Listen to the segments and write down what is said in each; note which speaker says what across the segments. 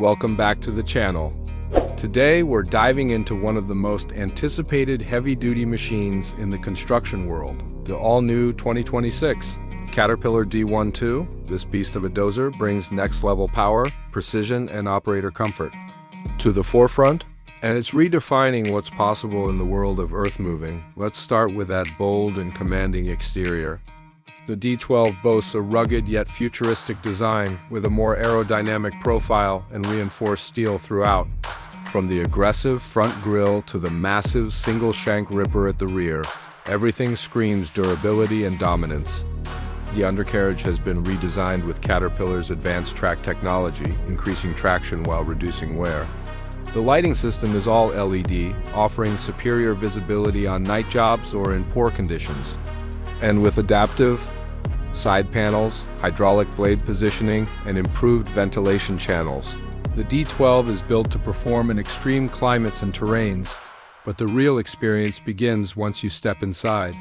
Speaker 1: welcome back to the channel. Today we're diving into one of the most anticipated heavy-duty machines in the construction world, the all-new 2026 Caterpillar D12. This beast of a dozer brings next-level power, precision, and operator comfort. To the forefront, and it's redefining what's possible in the world of earth moving. Let's start with that bold and commanding exterior. The D12 boasts a rugged yet futuristic design with a more aerodynamic profile and reinforced steel throughout. From the aggressive front grille to the massive single-shank ripper at the rear, everything screams durability and dominance. The undercarriage has been redesigned with Caterpillar's advanced track technology, increasing traction while reducing wear. The lighting system is all LED, offering superior visibility on night jobs or in poor conditions. And with adaptive, side panels, hydraulic blade positioning, and improved ventilation channels, the D12 is built to perform in extreme climates and terrains, but the real experience begins once you step inside.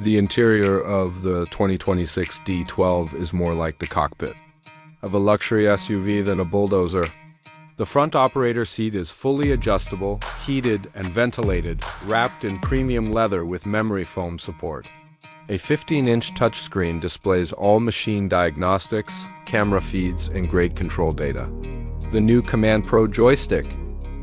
Speaker 1: The interior of the 2026 D12 is more like the cockpit of a luxury SUV than a bulldozer. The front operator seat is fully adjustable, heated, and ventilated, wrapped in premium leather with memory foam support. A 15-inch touchscreen displays all machine diagnostics, camera feeds, and grade control data. The new Command Pro joystick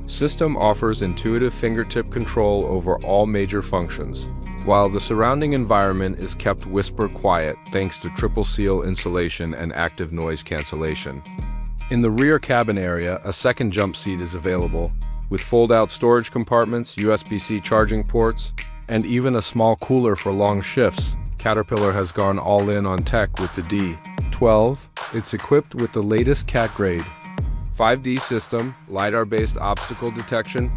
Speaker 1: system offers intuitive fingertip control over all major functions, while the surrounding environment is kept whisper quiet thanks to triple seal insulation and active noise cancellation. In the rear cabin area, a second jump seat is available, with fold-out storage compartments, USB-C charging ports, and even a small cooler for long shifts. Caterpillar has gone all in on tech with the D12. It's equipped with the latest CAT grade 5D system, LiDAR-based obstacle detection,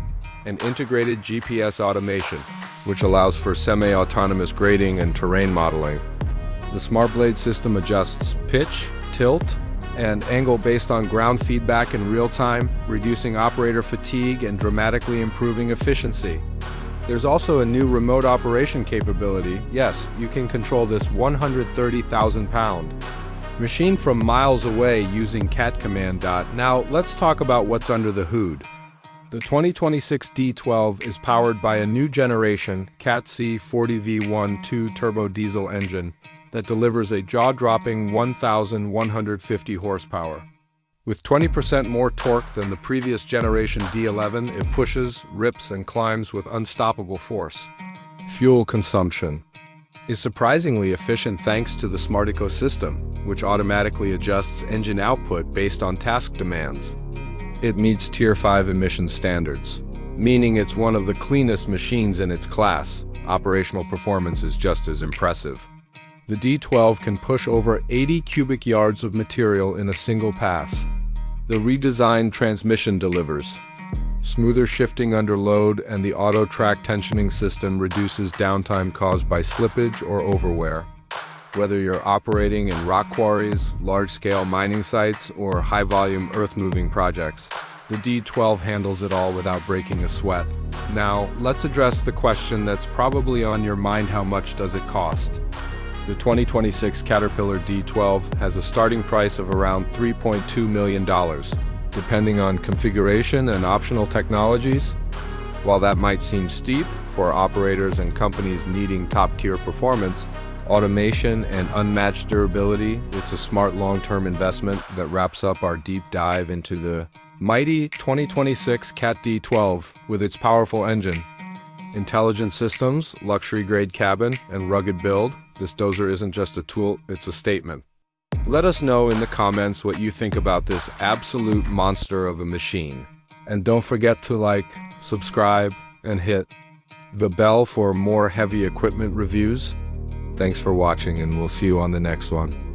Speaker 1: and integrated GPS automation, which allows for semi-autonomous grading and terrain modeling. The SmartBlade system adjusts pitch, tilt, and angle based on ground feedback in real time, reducing operator fatigue and dramatically improving efficiency. There's also a new remote operation capability. Yes, you can control this 130,000 pound machine from miles away using cat command. dot. Now let's talk about what's under the hood. The 2026 D12 is powered by a new generation Cat C 40V1 2 turbo diesel engine that delivers a jaw-dropping 1,150 horsepower. With 20% more torque than the previous generation D11, it pushes, rips, and climbs with unstoppable force. Fuel consumption is surprisingly efficient thanks to the SmartEco system, which automatically adjusts engine output based on task demands. It meets Tier 5 emission standards, meaning it's one of the cleanest machines in its class. Operational performance is just as impressive. The D12 can push over 80 cubic yards of material in a single pass. The redesigned transmission delivers. Smoother shifting under load and the auto track tensioning system reduces downtime caused by slippage or overwear. Whether you're operating in rock quarries, large-scale mining sites, or high-volume earth-moving projects, the D12 handles it all without breaking a sweat. Now, let's address the question that's probably on your mind how much does it cost? The 2026 Caterpillar D12 has a starting price of around $3.2 million, depending on configuration and optional technologies. While that might seem steep for operators and companies needing top-tier performance, automation, and unmatched durability, it's a smart long-term investment that wraps up our deep dive into the mighty 2026 Cat D12 with its powerful engine. Intelligent systems, luxury-grade cabin, and rugged build, this dozer isn't just a tool, it's a statement. Let us know in the comments what you think about this absolute monster of a machine. And don't forget to like, subscribe, and hit the bell for more heavy equipment reviews. Thanks for watching and we'll see you on the next one.